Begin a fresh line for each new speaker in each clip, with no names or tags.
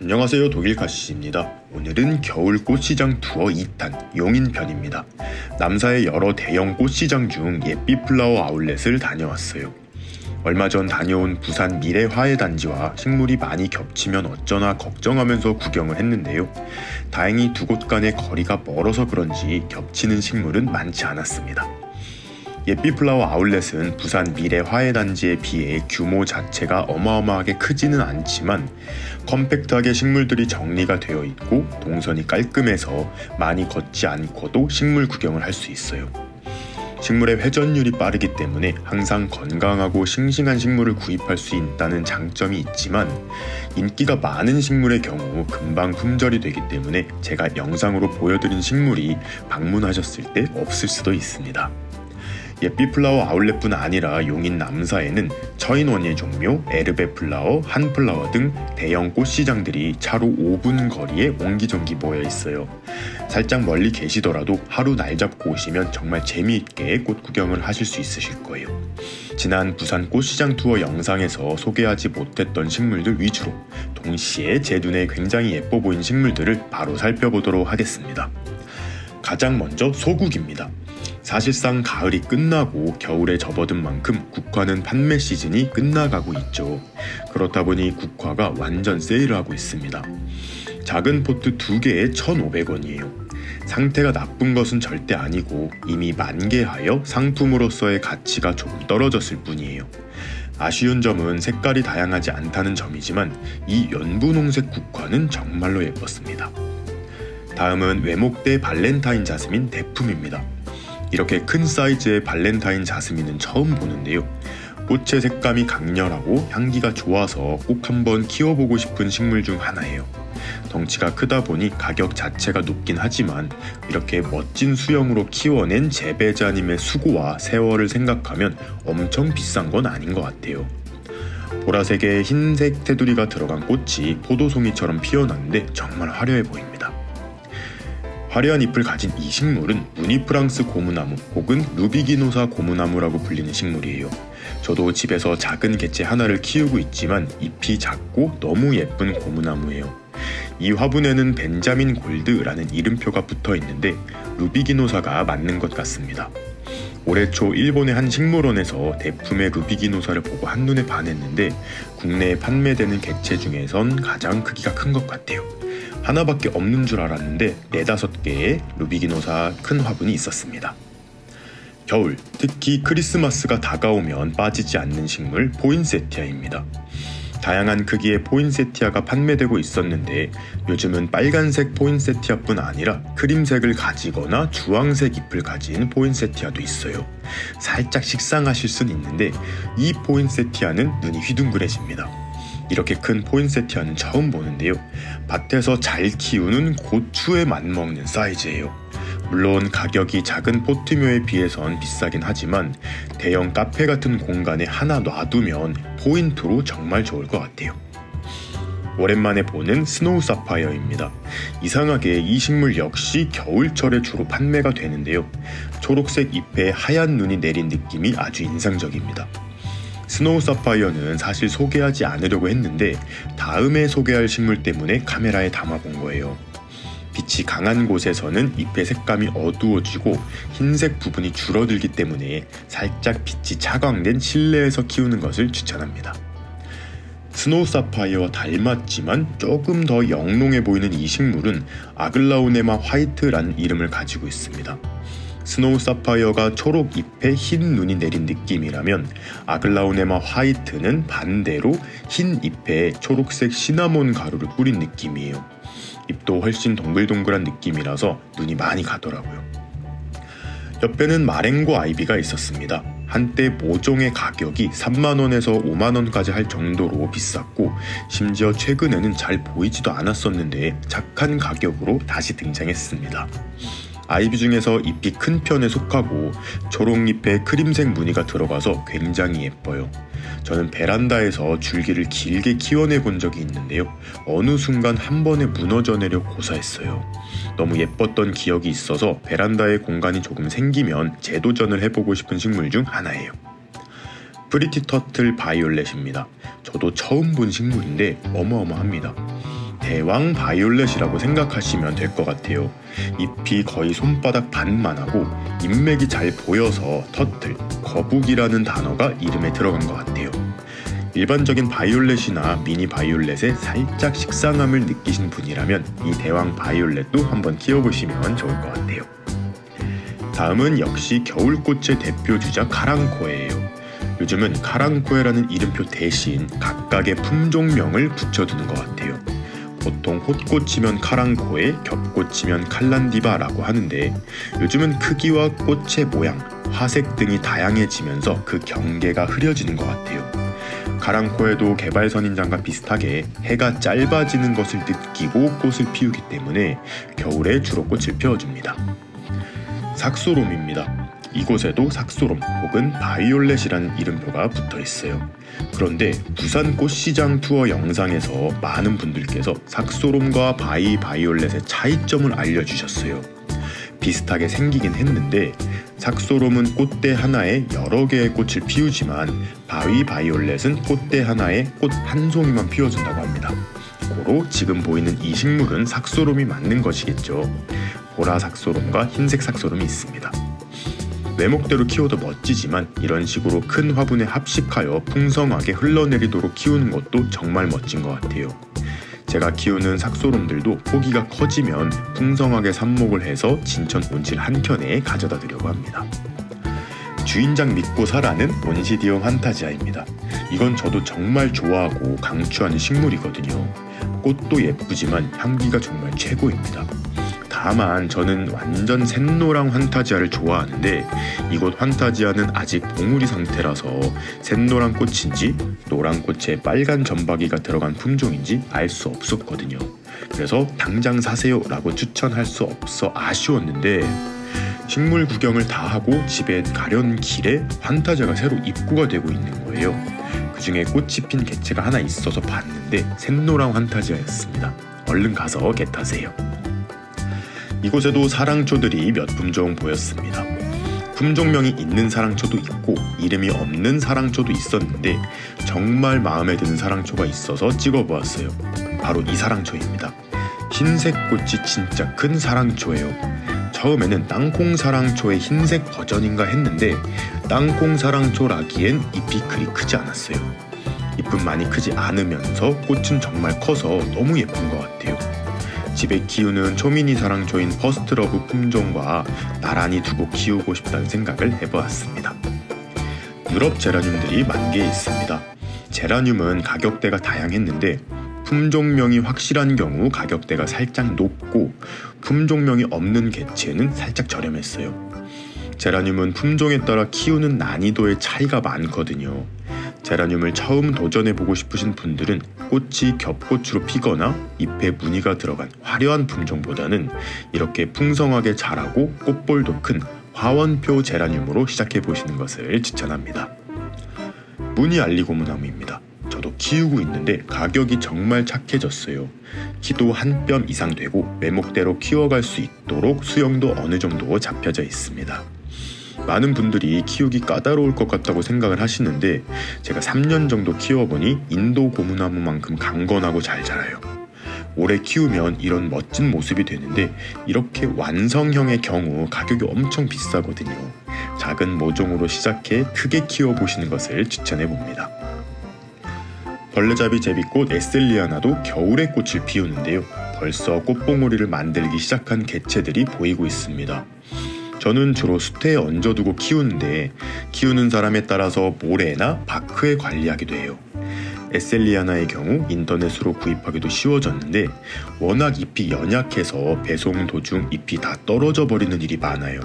안녕하세요 독일 가시입니다. 오늘은 겨울 꽃시장 투어 2탄 용인편입니다. 남사의 여러 대형 꽃시장 중 예삐 플라워 아울렛을 다녀왔어요. 얼마 전 다녀온 부산 미래화해단지와 식물이 많이 겹치면 어쩌나 걱정하면서 구경을 했는데요. 다행히 두 곳 간의 거리가 멀어서 그런지 겹치는 식물은 많지 않았습니다. 예삐플라워 아울렛은 부산 미래화해단지에 비해 규모 자체가 어마어마하게 크지는 않지만 컴팩트하게 식물들이 정리가 되어 있고 동선이 깔끔해서 많이 걷지 않고도 식물 구경을 할 수 있어요. 식물의 회전율이 빠르기 때문에 항상 건강하고 싱싱한 식물을 구입할 수 있다는 장점이 있지만 인기가 많은 식물의 경우 금방 품절이 되기 때문에 제가 영상으로 보여드린 식물이 방문하셨을 때 없을 수도 있습니다. 예삐플라워 아울렛뿐 아니라 용인 남사에는 처인원예 종묘, 에르베 플라워, 한플라워 등 대형 꽃시장들이 차로 5분 거리에 옹기종기 모여 있어요. 살짝 멀리 계시더라도 하루 날 잡고 오시면 정말 재미있게 꽃 구경을 하실 수 있으실 거예요. 지난 부산 꽃시장 투어 영상에서 소개하지 못했던 식물들 위주로 동시에 제 눈에 굉장히 예뻐 보인 식물들을 바로 살펴보도록 하겠습니다. 가장 먼저 소국입니다. 사실상 가을이 끝나고 겨울에 접어든 만큼 국화는 판매 시즌이 끝나가고 있죠. 그렇다 보니 국화가 완전 세일을 하고 있습니다. 작은 포트 두 개에 1,500원이에요. 상태가 나쁜 것은 절대 아니고 이미 만개하여 상품으로서의 가치가 조금 떨어졌을 뿐이에요. 아쉬운 점은 색깔이 다양하지 않다는 점이지만 이 연분홍색 국화는 정말로 예뻤습니다. 다음은 외목대 발렌타인 자스민 대품입니다. 이렇게 큰 사이즈의 발렌타인 자스민은 처음 보는데요. 꽃의 색감이 강렬하고 향기가 좋아서 꼭 한번 키워보고 싶은 식물 중 하나예요. 덩치가 크다 보니 가격 자체가 높긴 하지만 이렇게 멋진 수영으로 키워낸 재배자님의 수고와 세월을 생각하면 엄청 비싼 건 아닌 것 같아요. 보라색의 흰색 테두리가 들어간 꽃이 포도송이처럼 피어났는데 정말 화려해 보입니다. 화려한 잎을 가진 이 식물은 무니프랑스 고무나무 혹은 루비기노사 고무나무라고 불리는 식물이에요. 저도 집에서 작은 개체 하나를 키우고 있지만 잎이 작고 너무 예쁜 고무나무예요. 이 화분에는 벤자민 골드라는 이름표가 붙어 있는데 루비기노사가 맞는 것 같습니다. 올해 초 일본의 한 식물원에서 대품의 루비기노사를 보고 한눈에 반했는데 국내에 판매되는 개체 중에선 가장 크기가 큰 것 같아요. 하나밖에 없는 줄 알았는데 네다섯 개의 루비기노사 큰 화분이 있었습니다. 겨울, 특히 크리스마스가 다가오면 빠지지 않는 식물 포인세티아입니다. 다양한 크기의 포인세티아가 판매되고 있었는데 요즘은 빨간색 포인세티아뿐 아니라 크림색을 가지거나 주황색 잎을 가진 포인세티아도 있어요. 살짝 식상하실 순 있는데 이 포인세티아는 눈이 휘둥그레집니다. 이렇게 큰 포인세티아는 처음 보는데요. 밭에서 잘 키우는 고추에 맞먹는 사이즈예요. 물론 가격이 작은 포트묘에 비해선 비싸긴 하지만 대형 카페 같은 공간에 하나 놔두면 포인트로 정말 좋을 것 같아요. 오랜만에 보는 스노우 사파이어입니다. 이상하게 이 식물 역시 겨울철에 주로 판매가 되는데요. 초록색 잎에 하얀 눈이 내린 느낌이 아주 인상적입니다. 스노우 사파이어는 사실 소개하지 않으려고 했는데 다음에 소개할 식물 때문에 카메라에 담아본 거예요. 빛이 강한 곳에서는 잎의 색감이 어두워지고 흰색 부분이 줄어들기 때문에 살짝 빛이 차광된 실내에서 키우는 것을 추천합니다. 스노우 사파이어와 닮았지만 조금 더 영롱해 보이는 이 식물은 아글라우네마 화이트라는 이름을 가지고 있습니다. 스노우 사파이어가 초록 잎에 흰 눈이 내린 느낌이라면 아글라우네마 화이트는 반대로 흰 잎에 초록색 시나몬 가루를 뿌린 느낌이에요. 잎도 훨씬 동글동글한 느낌이라서 눈이 많이 가더라고요. 옆에는 마렝고 아이비가 있었습니다. 한때 모종의 가격이 3만원에서 5만원까지 할 정도로 비쌌고, 심지어 최근에는 잘 보이지도 않았었는데 착한 가격으로 다시 등장했습니다. 아이비 중에서 잎이 큰 편에 속하고 초록잎에 크림색 무늬가 들어가서 굉장히 예뻐요. 저는 베란다에서 줄기를 길게 키워내 본 적이 있는데요. 어느 순간 한 번에 무너져 내려 고사했어요. 너무 예뻤던 기억이 있어서 베란다에 공간이 조금 생기면 재도전을 해보고 싶은 식물 중 하나예요. 프리티 터틀 바이올렛입니다. 저도 처음 본 식물인데 어마어마합니다. 대왕 바이올렛이라고 생각하시면 될 것 같아요. 잎이 거의 손바닥 반만 하고 잎맥이 잘 보여서 터틀, 거북이라는 단어가 이름에 들어간 것 같아요. 일반적인 바이올렛이나 미니 바이올렛에 살짝 식상함을 느끼신 분이라면 이 대왕 바이올렛도 한번 키워보시면 좋을 것 같아요. 다음은 역시 겨울꽃의 대표 주자 카랑코에예요. 요즘은 카랑코에라는 이름표 대신 각각의 품종명을 붙여두는 것 같아요. 보통 홑꽃이면 카랑코에, 겹꽃이면 칼란디바라고 하는데 요즘은 크기와 꽃의 모양, 화색 등이 다양해지면서 그 경계가 흐려지는 것 같아요. 가랑코에도 개발 선인장과 비슷하게 해가 짧아지는 것을 느끼고 꽃을 피우기 때문에 겨울에 주로 꽃을 피워줍니다. 삭소롬입니다. 이곳에도 삭소롬 혹은 바이올렛이라는 이름표가 붙어 있어요. 그런데 부산 꽃시장 투어 영상에서 많은 분들께서 삭소롬과 바위 바이올렛의 차이점을 알려주셨어요. 비슷하게 생기긴 했는데 삭소롬은 꽃대 하나에 여러 개의 꽃을 피우지만 바위 바이올렛은 꽃대 하나에 꽃 한 송이만 피워준다고 합니다. 고로 지금 보이는 이 식물은 삭소롬이 맞는 것이겠죠. 보라 삭소롬과 흰색 삭소롬이 있습니다. 외목대로 키워도 멋지지만 이런 식으로 큰 화분에 합식하여 풍성하게 흘러내리도록 키우는 것도 정말 멋진 것 같아요. 제가 키우는 삭소롬들도 포기가 커지면 풍성하게 삽목을 해서 진천 온실 한켠에 가져다 드려고 합니다. 주인장 믿고 사라는 온시디움 환타지아입니다. 이건 저도 정말 좋아하고 강추하는 식물이거든요. 꽃도 예쁘지만 향기가 정말 최고입니다. 다만 저는 완전 샛노랑 환타지아를 좋아하는데 이곳 환타지아는 아직 봉우리 상태라서 샛노랑 꽃인지 노란 꽃에 빨간 점박이가 들어간 품종인지 알 수 없었거든요. 그래서 당장 사세요 라고 추천할 수 없어 아쉬웠는데 식물 구경을 다 하고 집에 가려는 길에 환타지아가 새로 입구가 되고 있는 거예요. 그 중에 꽃이 핀 개체가 하나 있어서 봤는데 샛노랑 환타지아였습니다. 얼른 가서 개 타세요. 이곳에도 사랑초들이 몇 품종 보였습니다. 품종명이 있는 사랑초도 있고 이름이 없는 사랑초도 있었는데 정말 마음에 드는 사랑초가 있어서 찍어보았어요. 바로 이 사랑초입니다. 흰색 꽃이 진짜 큰 사랑초예요. 처음에는 땅콩 사랑초의 흰색 버전인가 했는데 땅콩 사랑초라기엔 잎이 그리 크지 않았어요. 잎은 많이 크지 않으면서 꽃은 정말 커서 너무 예쁜 것 같아요. 집에 키우는 초미니 사랑초인 퍼스트러브 품종과 나란히 두고 키우고 싶다는 생각을 해보았습니다. 유럽 제라늄들이 만개해 있습니다. 제라늄은 가격대가 다양했는데 품종명이 확실한 경우 가격대가 살짝 높고 품종명이 없는 개체는 살짝 저렴했어요. 제라늄은 품종에 따라 키우는 난이도의 차이가 많거든요. 제라늄을 처음 도전해보고 싶으신 분들은 꽃이 겹꽃으로 피거나 잎에 무늬가 들어간 화려한 품종보다는 이렇게 풍성하게 자라고 꽃볼도 큰 화원표 제라늄으로 시작해보시는 것을 추천합니다. 무늬 알리고무 나무입니다. 저도 키우고 있는데 가격이 정말 착해졌어요. 키도 한 뼘 이상 되고 외목대로 키워갈 수 있도록 수영도 어느 정도 잡혀져 있습니다. 많은 분들이 키우기 까다로울 것 같다고 생각을 하시는데 제가 3년 정도 키워보니 인도 고무나무만큼 강건하고 잘 자라요. 오래 키우면 이런 멋진 모습이 되는데 이렇게 완성형의 경우 가격이 엄청 비싸거든요. 작은 모종으로 시작해 크게 키워보시는 것을 추천해 봅니다. 벌레잡이 제비꽃 에셀리아나도 겨울에 꽃을 피우는데요. 벌써 꽃봉오리를 만들기 시작한 개체들이 보이고 있습니다. 저는 주로 수태에 얹어두고 키우는데 키우는 사람에 따라서 모래나 바크에 관리하기도 해요. 에셀리아나의 경우 인터넷으로 구입하기도 쉬워졌는데 워낙 잎이 연약해서 배송 도중 잎이 다 떨어져 버리는 일이 많아요.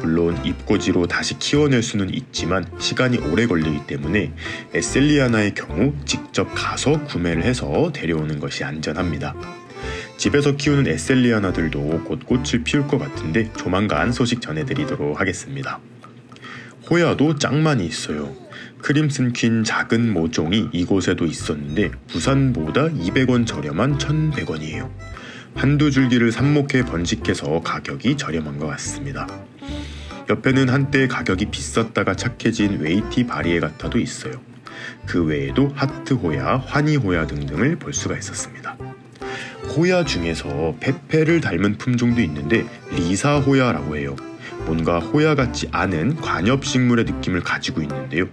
물론 잎꽂이로 다시 키워낼 수는 있지만 시간이 오래 걸리기 때문에 에셀리아나의 경우 직접 가서 구매를 해서 데려오는 것이 안전합니다. 집에서 키우는 에셀리아나들도 곧 꽃을 피울 것 같은데 조만간 소식 전해드리도록 하겠습니다. 호야도 짱 많이 있어요. 크림슨 퀸 작은 모종이 이곳에도 있었는데 부산보다 200원 저렴한 1100원이에요. 한두 줄기를 삽목해 번식해서 가격이 저렴한 것 같습니다. 옆에는 한때 가격이 비쌌다가 착해진 웨이티 바리에가타도 있어요. 그 외에도 하트 호야, 환희 호야 등등을 볼 수가 있었습니다. 호야 중에서 페페를 닮은 품종도 있는데 리사 호야라고 해요. 뭔가 호야 같지 않은 관엽식물의 느낌을 가지고 있는데요.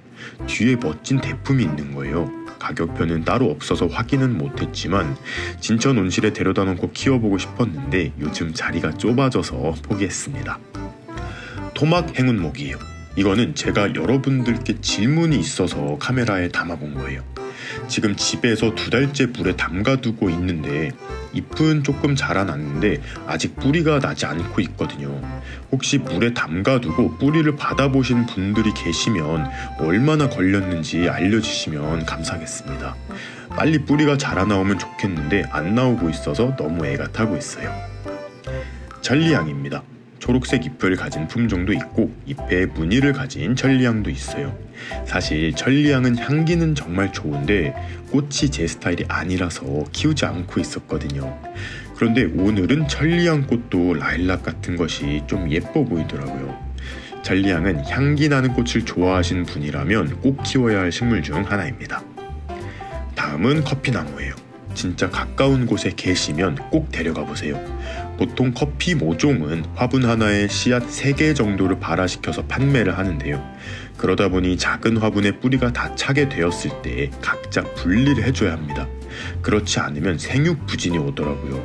뒤에 멋진 대품이 있는 거예요. 가격표는 따로 없어서 확인은 못했지만 진천 온실에 데려다 놓고 키워보고 싶었는데 요즘 자리가 좁아져서 포기했습니다. 토막 행운목이에요. 이거는 제가 여러분들께 질문이 있어서 카메라에 담아본 거예요. 지금 집에서 두 달째 물에 담가두고 있는데 잎은 조금 자라났는데 아직 뿌리가 나지 않고 있거든요. 혹시 물에 담가두고 뿌리를 받아보신 분들이 계시면 얼마나 걸렸는지 알려주시면 감사하겠습니다. 빨리 뿌리가 자라나오면 좋겠는데 안 나오고 있어서 너무 애가 타고 있어요. 천리향입니다. 초록색 잎을 가진 품종도 있고 잎에 무늬를 가진 천리향도 있어요. 사실 천리향은 향기는 정말 좋은데 꽃이 제 스타일이 아니라서 키우지 않고 있었거든요. 그런데 오늘은 천리향 꽃도 라일락 같은 것이 좀 예뻐 보이더라고요. 천리향은 향기 나는 꽃을 좋아하시는 분이라면 꼭 키워야 할 식물 중 하나입니다. 다음은 커피나무예요. 진짜 가까운 곳에 계시면 꼭 데려가 보세요. 보통 커피 모종은 화분 하나에 씨앗 3개 정도를 발화시켜서 판매를 하는데요. 그러다 보니 작은 화분에 뿌리가 다 차게 되었을 때 각자 분리를 해줘야 합니다. 그렇지 않으면 생육 부진이 오더라고요.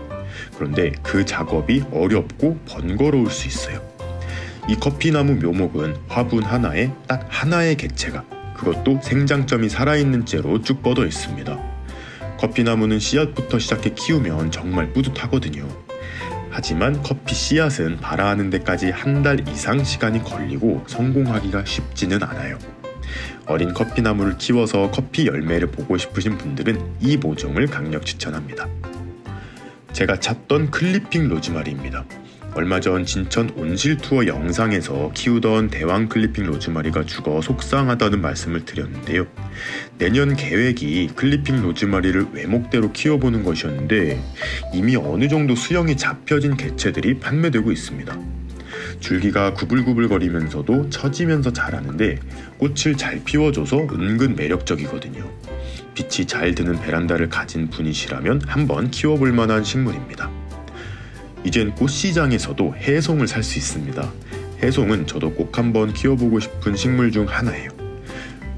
그런데 그 작업이 어렵고 번거로울 수 있어요. 이 커피나무 묘목은 화분 하나에 딱 하나의 개체가 그것도 생장점이 살아있는 채로 쭉 뻗어 있습니다. 커피나무는 씨앗부터 시작해 키우면 정말 뿌듯하거든요. 하지만 커피 씨앗은 발아하는 데까지 한 달 이상 시간이 걸리고 성공하기가 쉽지는 않아요. 어린 커피나무를 키워서 커피 열매를 보고 싶으신 분들은 이 모종을 강력 추천합니다. 제가 찾던 크리핑 로즈마리입니다. 얼마 전 진천 온실 투어 영상에서 키우던 대왕 크리핑 로즈마리가 죽어 속상하다는 말씀을 드렸는데요. 내년 계획이 크리핑 로즈마리를 외목대로 키워보는 것이었는데 이미 어느 정도 수형이 잡혀진 개체들이 판매되고 있습니다. 줄기가 구불구불거리면서도 처지면서 자라는데 꽃을 잘 피워줘서 은근 매력적이거든요. 빛이 잘 드는 베란다를 가진 분이시라면 한번 키워볼 만한 식물입니다. 이젠 꽃시장에서도 해송을 살 수 있습니다. 해송은 저도 꼭 한번 키워보고 싶은 식물 중 하나예요.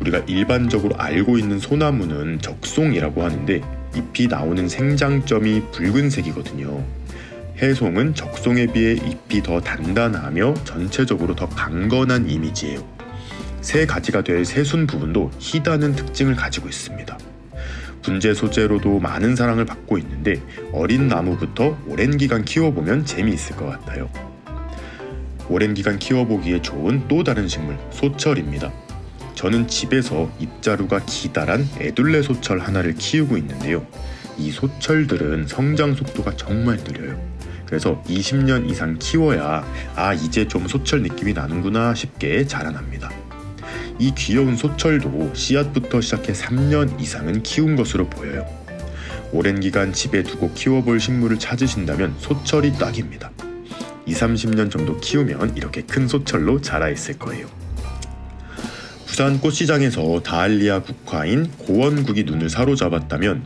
우리가 일반적으로 알고 있는 소나무는 적송이라고 하는데 잎이 나오는 생장점이 붉은색이거든요. 해송은 적송에 비해 잎이 더 단단하며 전체적으로 더 강건한 이미지예요. 새 가지가 될 새순 부분도 희다는 특징을 가지고 있습니다. 분재 소재로도 많은 사랑을 받고 있는데 어린 나무부터 오랜 기간 키워보면 재미있을 것 같아요. 오랜 기간 키워보기에 좋은 또 다른 식물 소철입니다. 저는 집에서 잎자루가 기다란 애둘레 소철 하나를 키우고 있는데요. 이 소철들은 성장 속도가 정말 느려요. 그래서 20년 이상 키워야 아 이제 좀 소철 느낌이 나는구나 싶게 자라납니다. 이 귀여운 소철도 씨앗부터 시작해 3년 이상은 키운 것으로 보여요. 오랜 기간 집에 두고 키워볼 식물을 찾으신다면 소철이 딱입니다. 2, 30년 정도 키우면 이렇게 큰 소철로 자라 있을 거예요. 부산 꽃시장에서 다알리아 국화인 고원국이 눈을 사로잡았다면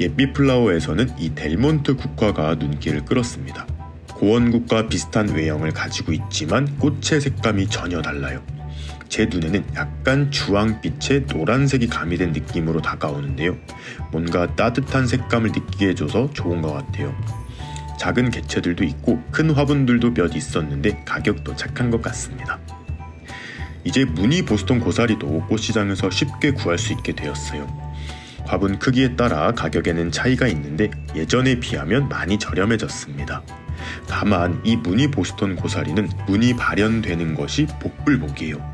예삐 플라워에서는 이 델몬트 국화가 눈길을 끌었습니다. 고원국과 비슷한 외형을 가지고 있지만 꽃의 색감이 전혀 달라요. 제 눈에는 약간 주황빛의 노란색이 가미된 느낌으로 다가오는데요. 뭔가 따뜻한 색감을 느끼게 해줘서 좋은 것 같아요. 작은 개체들도 있고 큰 화분들도 몇 있었는데 가격도 착한 것 같습니다. 이제 무늬 보스턴 고사리도 꽃시장에서 쉽게 구할 수 있게 되었어요. 화분 크기에 따라 가격에는 차이가 있는데 예전에 비하면 많이 저렴해졌습니다. 다만 이 무늬 보스턴 고사리는 무늬 발현되는 것이 복불복이에요.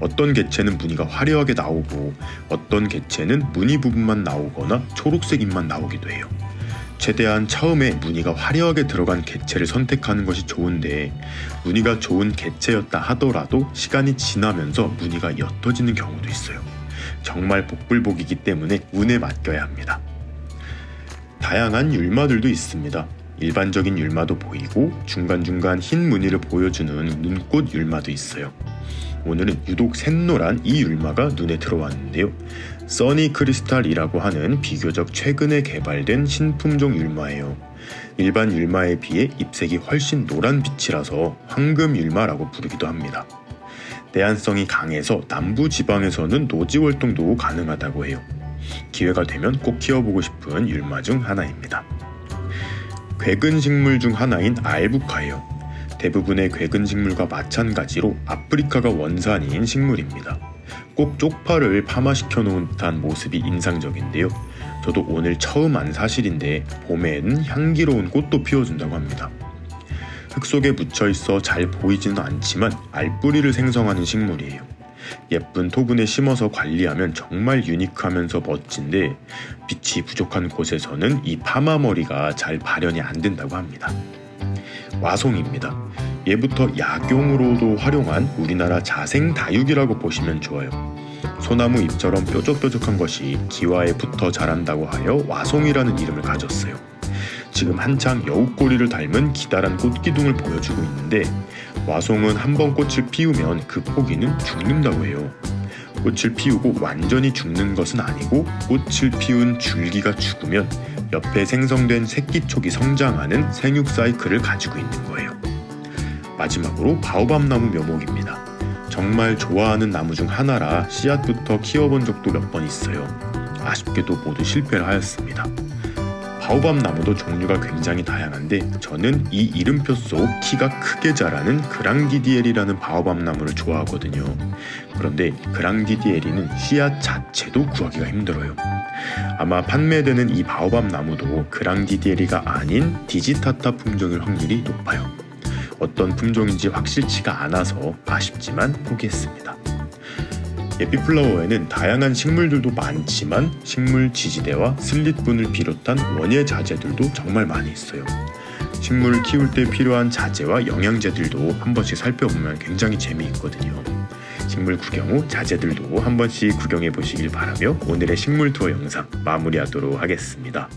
어떤 개체는 무늬가 화려하게 나오고 어떤 개체는 무늬 부분만 나오거나 초록색 잎만 나오기도 해요. 최대한 처음에 무늬가 화려하게 들어간 개체를 선택하는 것이 좋은데 무늬가 좋은 개체였다 하더라도 시간이 지나면서 무늬가 옅어지는 경우도 있어요. 정말 복불복이기 때문에 운에 맡겨야 합니다. 다양한 율마들도 있습니다. 일반적인 율마도 보이고 중간중간 흰 무늬를 보여주는 눈꽃 율마도 있어요. 오늘은 유독 샛노란 이 율마가 눈에 들어왔는데요. 써니 크리스탈이라고 하는 비교적 최근에 개발된 신품종 율마예요. 일반 율마에 비해 잎색이 훨씬 노란 빛이라서 황금 율마라고 부르기도 합니다. 내한성이 강해서 남부 지방에서는 노지 활동도 가능하다고 해요. 기회가 되면 꼭 키워보고 싶은 율마 중 하나입니다. 괴근 식물 중 하나인 알부카예요. 대부분의 괴근 식물과 마찬가지로 아프리카가 원산인 식물입니다. 꼭 쪽파를 파마시켜 놓은 듯한 모습이 인상적인데요. 저도 오늘 처음 안 사실인데 봄에는 향기로운 꽃도 피워준다고 합니다. 흙 속에 묻혀 있어 잘 보이지는 않지만 알뿌리를 생성하는 식물이에요. 예쁜 토분에 심어서 관리하면 정말 유니크하면서 멋진데 빛이 부족한 곳에서는 이 파마머리가 잘 발현이 안 된다고 합니다. 와송입니다. 예부터 약용으로도 활용한 우리나라 자생 다육이라고 보시면 좋아요. 소나무 잎처럼 뾰족뾰족한 것이 기와에 붙어 자란다고 하여 와송이라는 이름을 가졌어요. 지금 한창 여우꼬리를 닮은 기다란 꽃기둥을 보여주고 있는데 와송은 한 번 꽃을 피우면 그 포기는 죽는다고 해요. 꽃을 피우고 완전히 죽는 것은 아니고 꽃을 피운 줄기가 죽으면 옆에 생성된 새끼촉이 성장하는 생육 사이클을 가지고 있는 거예요. 마지막으로 바오밤 나무 묘목입니다. 정말 좋아하는 나무 중 하나라 씨앗부터 키워본 적도 몇 번 있어요. 아쉽게도 모두 실패를 하였습니다. 바오밤 나무도 종류가 굉장히 다양한데 저는 이 이름표 속 키가 크게 자라는 그랑디디엘이라는 바오밤 나무를 좋아하거든요. 그런데 그랑디디엘이는 씨앗 자체도 구하기가 힘들어요. 아마 판매되는 이 바오밤 나무도 그랑디디엘이가 아닌 디지타타 품종일 확률이 높아요. 어떤 품종인지 확실치가 않아서 아쉽지만 포기했습니다. 예삐플라워에는 다양한 식물들도 많지만 식물 지지대와 슬릿분을 비롯한 원예 자재들도 정말 많이 있어요. 식물을 키울 때 필요한 자재와 영양제들도 한 번씩 살펴보면 굉장히 재미있거든요. 식물 구경 후 자재들도 한 번씩 구경해 보시길 바라며 오늘의 식물 투어 영상 마무리하도록 하겠습니다.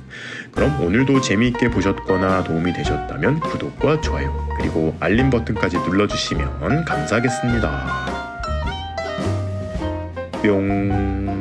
그럼 오늘도 재미있게 보셨거나 도움이 되셨다면 구독과 좋아요 그리고 알림 버튼까지 눌러주시면 감사하겠습니다. 뿅